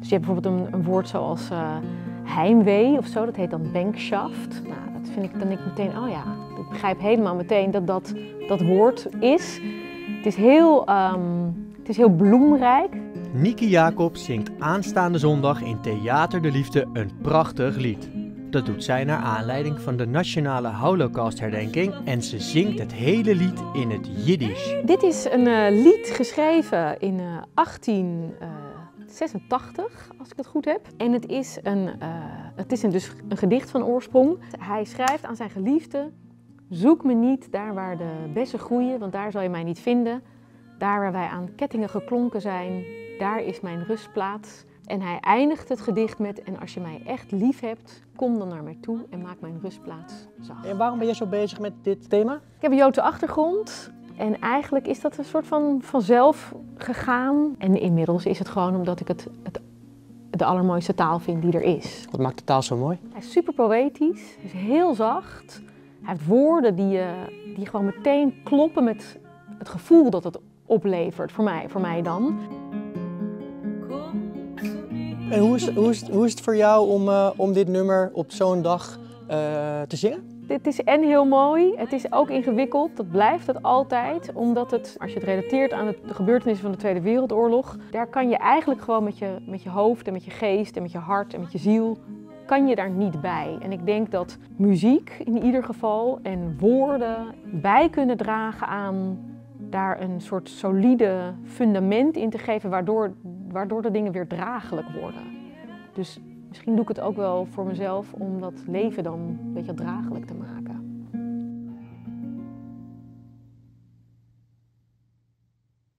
Dus je hebt bijvoorbeeld een, een woord zoals uh, heimwee of zo, dat heet dan bankshaft. Nou, dat vind ik dan ik meteen, oh ja, ik begrijp helemaal meteen dat dat, dat woord is. Het is heel, um, het is heel bloemrijk. Niki Jacobs zingt aanstaande zondag in Theater de Liefde een prachtig lied. Dat doet zij naar aanleiding van de Nationale Holocaustherdenking en ze zingt het hele lied in het Jiddisch. Dit is een uh, lied geschreven in uh, 1886, als ik het goed heb. En het is, een, uh, het is een, dus een gedicht van oorsprong. Hij schrijft aan zijn geliefde, zoek me niet daar waar de bessen groeien, want daar zal je mij niet vinden. Daar waar wij aan kettingen geklonken zijn, daar is mijn rustplaats. En hij eindigt het gedicht met: En als je mij echt lief hebt, kom dan naar mij toe en maak mijn rustplaats zacht. En waarom ben je zo bezig met dit thema? Ik heb een Joodse achtergrond. En eigenlijk is dat een soort van vanzelf gegaan. En inmiddels is het gewoon omdat ik het, het de allermooiste taal vind die er is. Wat maakt de taal zo mooi? Hij is super poëtisch, hij is heel zacht. Hij heeft woorden die, uh, die gewoon meteen kloppen met het gevoel dat het oplevert, voor mij, voor mij dan. En hoe is, hoe is, hoe is het voor jou om, uh, om dit nummer op zo'n dag uh, te zingen? Dit is en heel mooi, het is ook ingewikkeld, dat blijft het altijd. Omdat het, als je het relateert aan de gebeurtenissen van de Tweede Wereldoorlog, daar kan je eigenlijk gewoon met je, met je hoofd en met je geest en met je hart en met je ziel, kan je daar niet bij. En ik denk dat muziek in ieder geval en woorden bij kunnen dragen aan daar een soort solide fundament in te geven, waardoor, waardoor de dingen weer draaglijk worden. Dus misschien doe ik het ook wel voor mezelf om dat leven dan een beetje draaglijk te maken.